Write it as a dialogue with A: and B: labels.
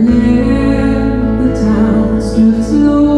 A: Near the town stood slow.